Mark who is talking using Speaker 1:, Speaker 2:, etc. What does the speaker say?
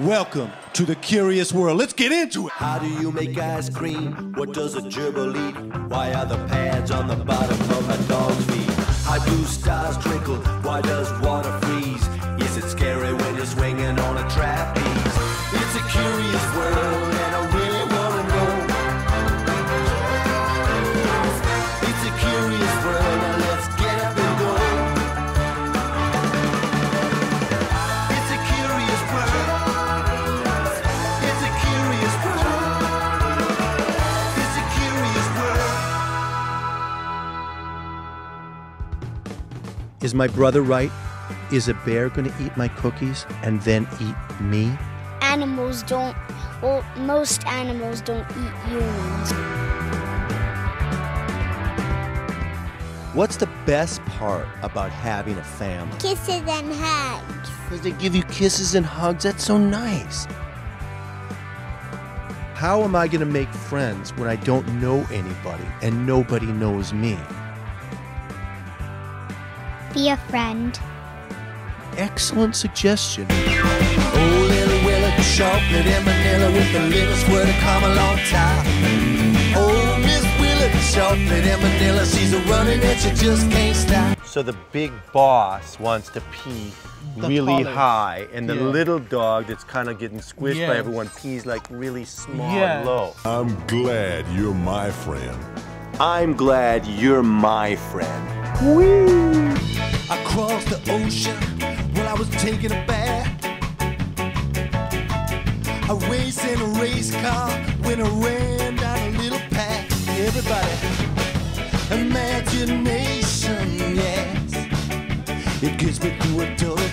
Speaker 1: Welcome to the curious world. Let's get into it.
Speaker 2: How do you make ice cream? What does a gerbil eat? Why are the pads on the bottom of a dog's feet? How do stars Is
Speaker 3: my brother right? Is a bear going to eat my cookies and then eat me?
Speaker 4: Animals don't, well, most animals don't eat humans.
Speaker 3: What's the best part about having a family?
Speaker 4: Kisses and hugs.
Speaker 3: Because they give you kisses and hugs. That's so nice. How am I going to make friends when I don't know anybody and nobody knows me?
Speaker 4: Be a friend.
Speaker 3: Excellent suggestion.
Speaker 2: Oh, little Willie, chocolate and vanilla with a little squirt of caramel on top. Oh, Miss Willie, chocolate and vanilla, she's a running and she just can't stop.
Speaker 3: So the big boss wants to pee
Speaker 5: The
Speaker 3: really
Speaker 5: tallest.
Speaker 3: high, and the
Speaker 5: Yeah.
Speaker 3: little dog that's kind of getting squished by
Speaker 5: Yes.
Speaker 3: everyone pees like really small
Speaker 5: Yeah.
Speaker 3: and low.
Speaker 6: I'm glad you're my friend.
Speaker 3: I'm glad you're my friend.
Speaker 2: Across the ocean, while I was taking a bath. I raced in a race car when I ran down a little path. Everybody, imagination, yes. It gets me through a door